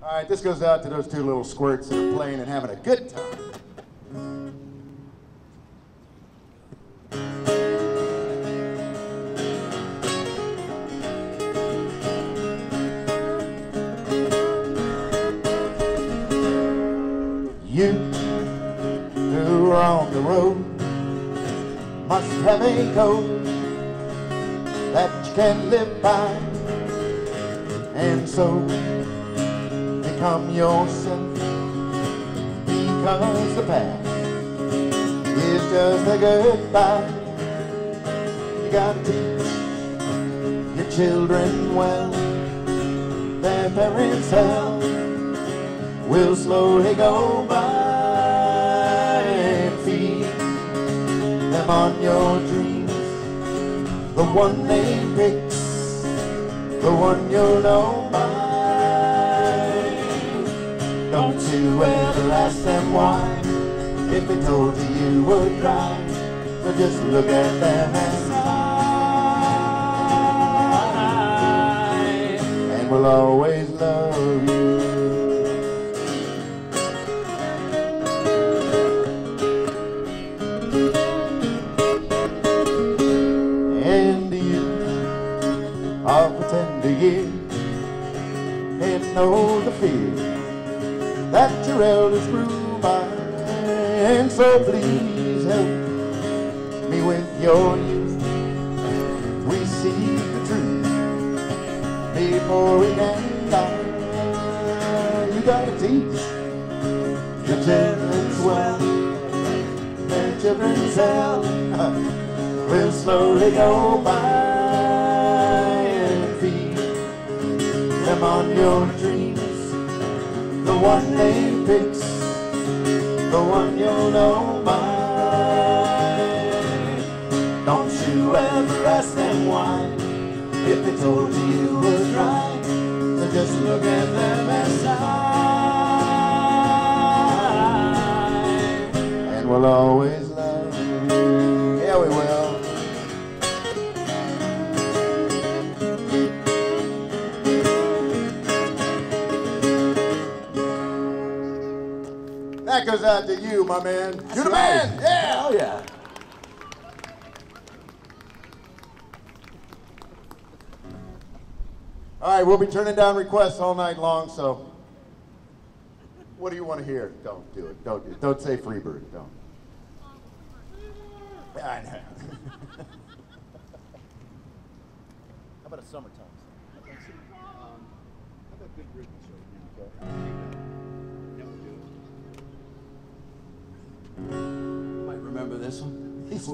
All right, this goes out to those two little squirts that are playing and having a good time. You who are on the road must have a code that you can live by, and so become yourself because the past is just a goodbye. You gotta teach your children well, their parents' hell will slowly go by and on your dreams. The one they fix, the one you'll know If they told you you would cry, so just look at them and. And we'll always love you. And you are tender years and know the fear that your elders grew by. So please help me with your youth. We see the truth before we can die. You gotta teach your children well, their children's hell will slowly go by and feed them on your dreams. The one they fix, the one you'll know by. Don't you ever ask them why, if they told you you was right. So just look at them and sigh. And we'll always love you. Yeah, we will. That goes out to you, my man. You're the man. Yeah. Oh yeah. All right, we'll be turning down requests all night long, so what do you want to hear? Don't do it. Don't do it. Don't say Freebird. Don't. I know. How about a summertime song? Um, how about Good Riddance right now? Okay. Remember this one.